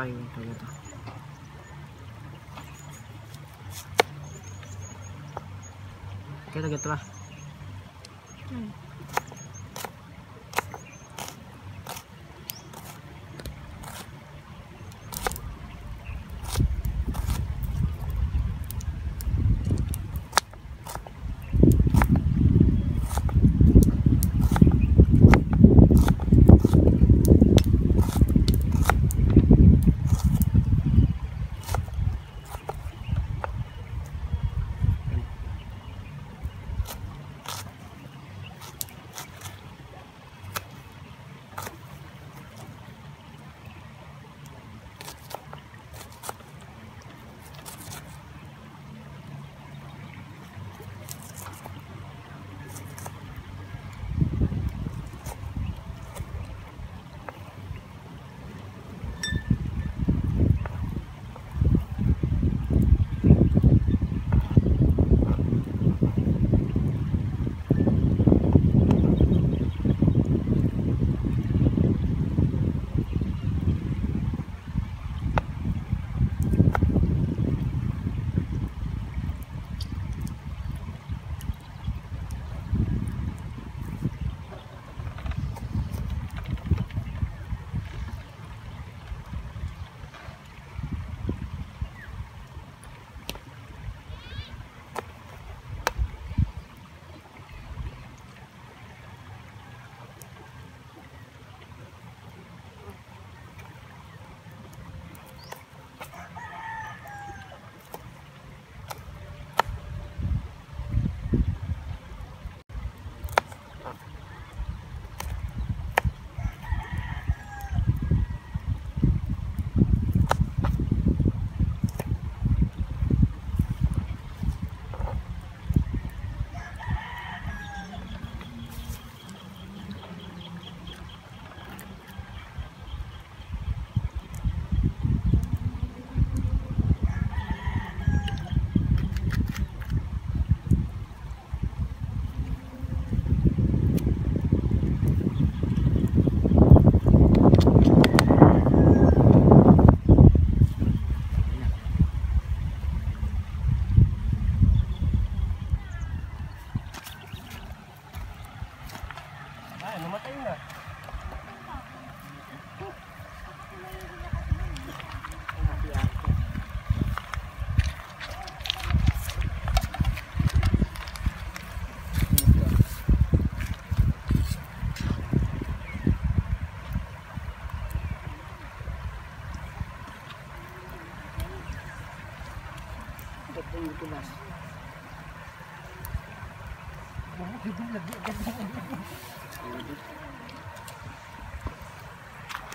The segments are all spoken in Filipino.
tayo ng Toyota. Okay, tagad ito lah.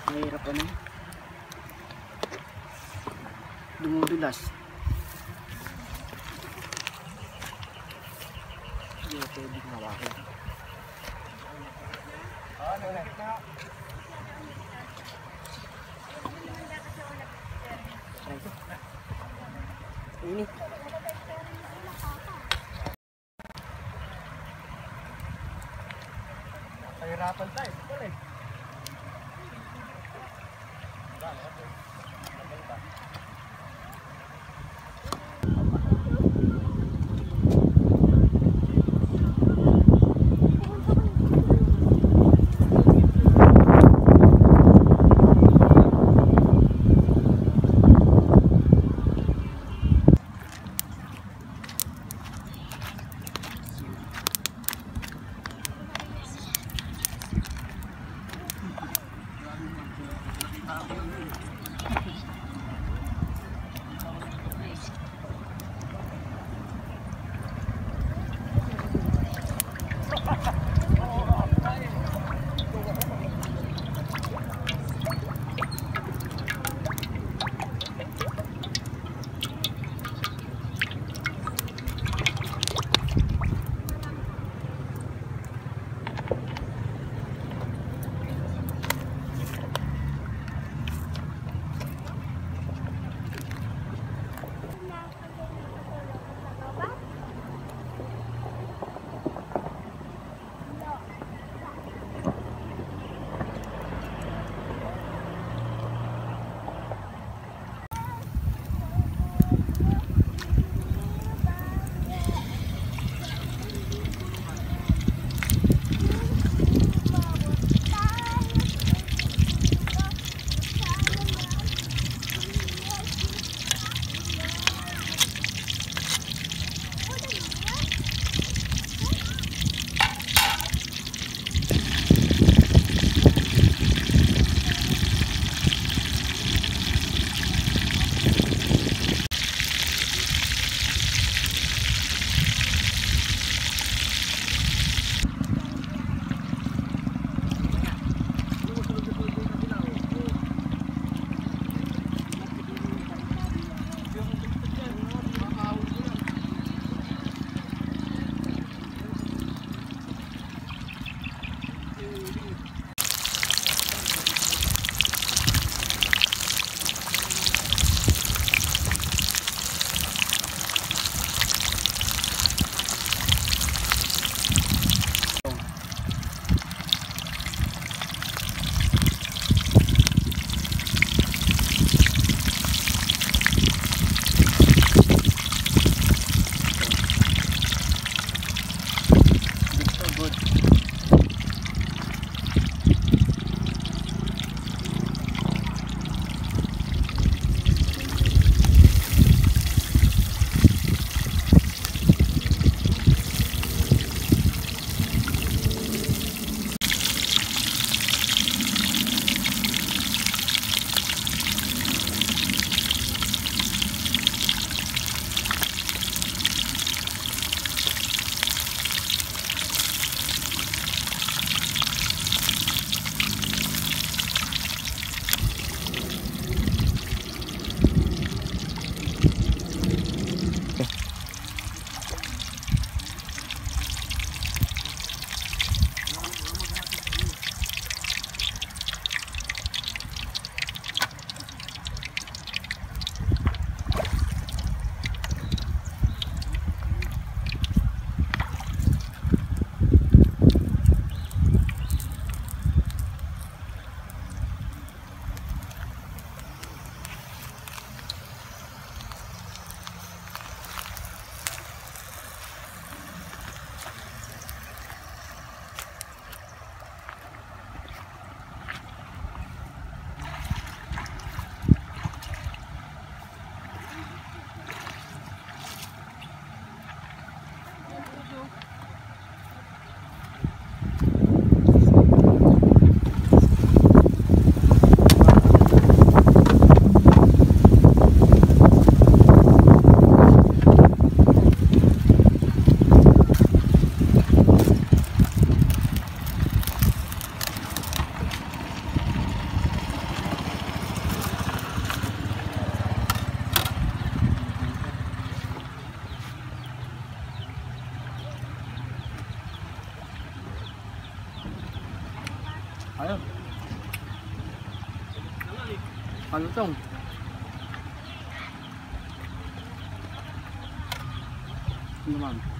Mahirap ano. Dumudulas. Hindi na pwedeng hawakin. Ano na? Ini. Ayun. Ano tong? Ano naman?